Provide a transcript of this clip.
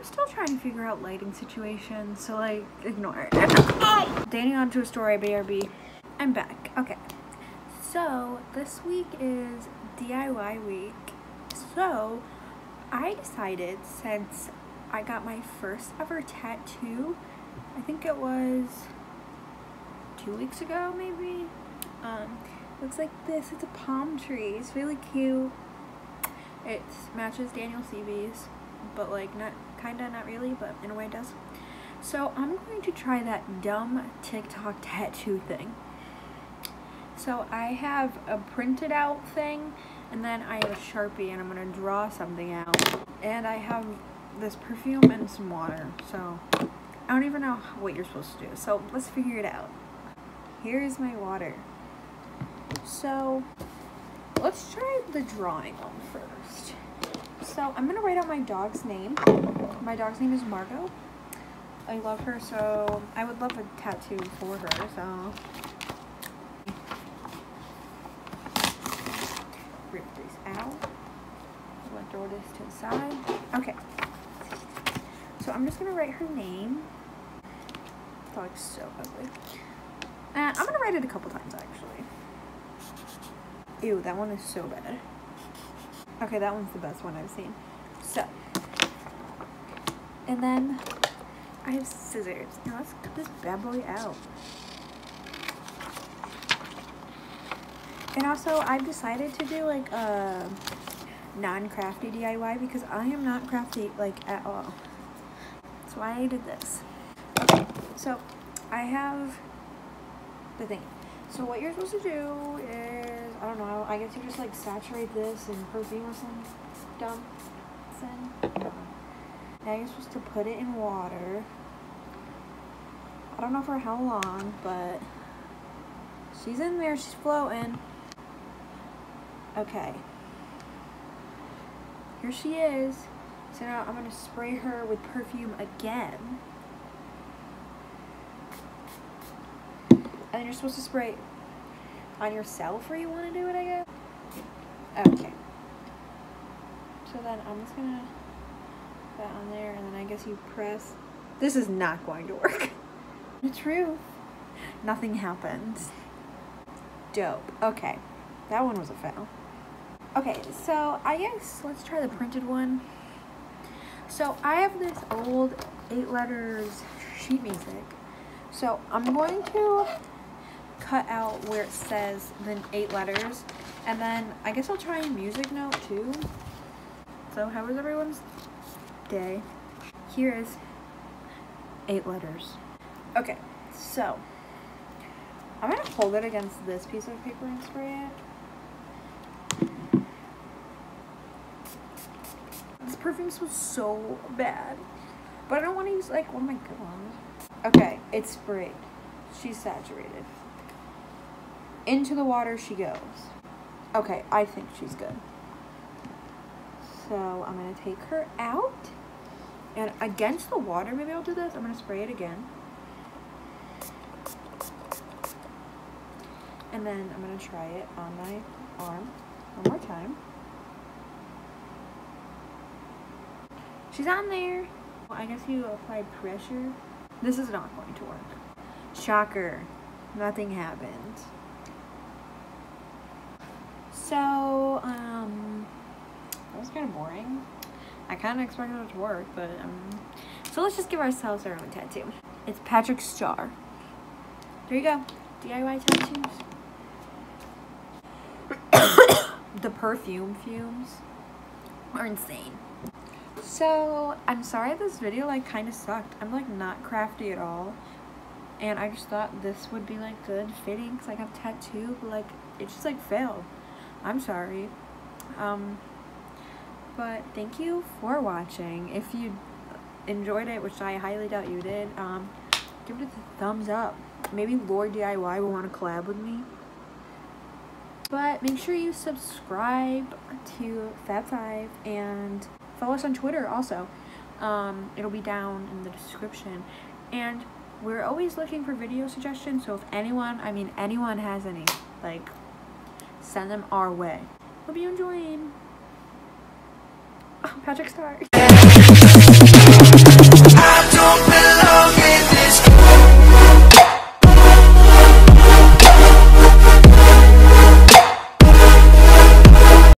I'm still trying to figure out lighting situations, so like, ignore it. Dating on to a story, BRB. I'm back. Okay. So, this week is DIY week. So, I decided since I got my first ever tattoo, I think it was two weeks ago, maybe. Um, looks like this. It's a palm tree. It's really cute. It matches Daniel Seavey's, but like not kinda, not really, but in a way it does. So I'm going to try that dumb TikTok tattoo thing. So I have a printed out thing, and then I have a Sharpie, and I'm gonna draw something out. And I have this perfume and some water, so I don't even know what you're supposed to do. So let's figure it out. Here's my water. So let's try the drawing one first. So I'm gonna write out my dog's name. My dog's name is Margot. I love her, so I would love a tattoo for her, so. Rip this out. I'm gonna throw this to the side. Okay. So I'm just gonna write her name. Dog's so ugly. Uh, I'm gonna write it a couple times actually. Ew, that one is so bad. Okay, that one's the best one I've seen. So, and then I have scissors. Now let's cut this bad boy out. And also, I've decided to do like a non-crafty DIY because I am not crafty like at all. That's why I did this. Okay, so I have the thing. So what you're supposed to do is, I don't know, I guess you just like saturate this in perfume or some dumb thing. Now you're supposed to put it in water. I don't know for how long, but she's in there, she's floating. Okay. Here she is. So now I'm gonna spray her with perfume again. And you're supposed to spray on yourself where you want to do it, I guess. Okay. So then I'm just gonna put that on there, and then I guess you press. This is not going to work. the truth. Nothing happens. Dope. Okay. That one was a fail. Okay, so I guess let's try the printed one. So I have this old eight letters sheet music. So I'm going to cut out where it says the eight letters. And then I guess I'll try a music note too. So how was everyone's day? Here is eight letters. Okay, so I'm gonna hold it against this piece of paper and spray it. This perfume smells so bad. But I don't want to use like one of my good ones. Okay, it's sprayed. She's saturated. Into the water she goes. Okay, I think she's good. So I'm going to take her out. And against the water, maybe I'll do this. I'm going to spray it again. And then I'm going to try it on my arm one more time. She's on there. I guess you apply pressure. This is not going to work. Shocker. Nothing happened. So, um, that kind of boring. I kind of expected it to work, but, um, so let's just give ourselves our own tattoo. It's Patrick Star. There you go. DIY tattoos. the perfume fumes are insane. So, I'm sorry this video, like, kind of sucked. I'm, like, not crafty at all. And I just thought this would be, like, good fitting because I have tattoo, but, like, it just, like, failed. I'm sorry. Um, but thank you for watching. If you enjoyed it, which I highly doubt you did, um, give it a thumbs up. Maybe LaurDIY will want to collab with me. But make sure you subscribe to Fab5 and follow us on Twitter also. Um, it'll be down in the description. And we're always looking for video suggestions, so if anyone, I mean anyone has any, like, send them our way. Hope you enjoyed. Oh, Patrick Star.